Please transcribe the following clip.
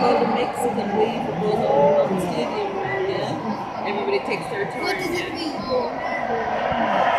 called the Mexican wave. It goes all around the stadium. Yeah. Everybody takes their turn. What does it mean?